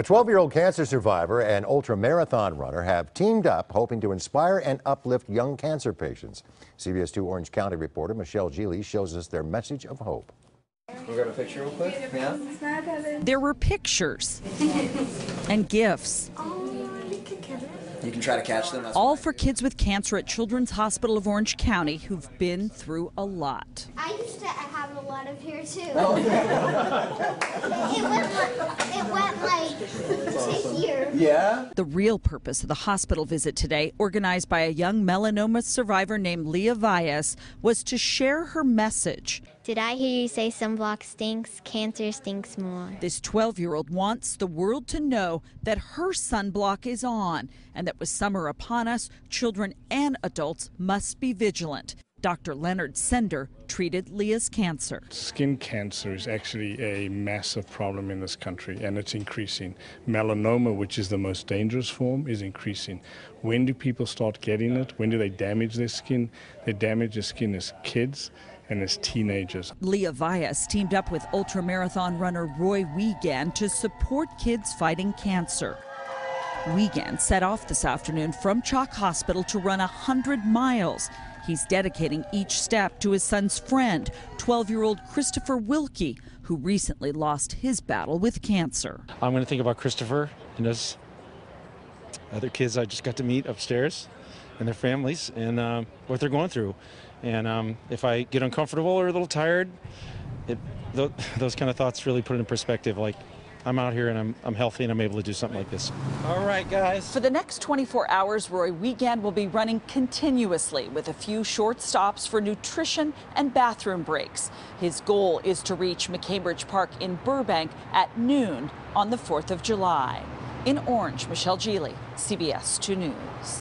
A 12-year-old cancer survivor and ultra-marathon runner have teamed up hoping to inspire and uplift young cancer patients. CBS 2 Orange County reporter Michele Gile shows us their message of hope. We'll grab a picture real quick. Yeah. There were pictures and gifts, You can try to catch them. That's all for kids with cancer at Children's Hospital of Orange County who've been through a lot. I used to have a lot of hair too. Oh. it went like, it went like to here. Yeah. The real purpose of the hospital visit today, organized by a young melanoma survivor named Leah Valles, was to share her message. Did I hear you say sunblock stinks? Cancer stinks more. This 12 year old wants the world to know that her sunblock is on and that with summer upon us, children and adults must be vigilant. Dr. Leonard Sender treated Leah's cancer. Skin cancer is actually a massive problem in this country and it's increasing. Melanoma, which is the most dangerous form, is increasing. When do people start getting it? When do they damage their skin? They damage their skin as kids and as teenagers. Leah Valles teamed up with ultramarathon runner Roy Wiegand to support kids fighting cancer. Wiegand set off this afternoon from CHOC Hospital to run 100 miles. He's dedicating each step to his son's friend, 12 year old Christopher Wilkie, who recently lost his battle with cancer. I'm going to think about Christopher and those other kids I just got to meet upstairs and their families and um, what they're going through. And um, if I get uncomfortable or a little tired, it, th- those kind of thoughts really put it in perspective. Like, I'm out here and I'm, I'm healthy and I'm able to do something like this. All right, guys. For the next 24 hours, Roy Wiegand will be running continuously with a few short stops for nutrition and bathroom breaks. His goal is to reach McCambridge Park in Burbank at noon on the 4th of July. In Orange, Michele Gile, CBS 2 News.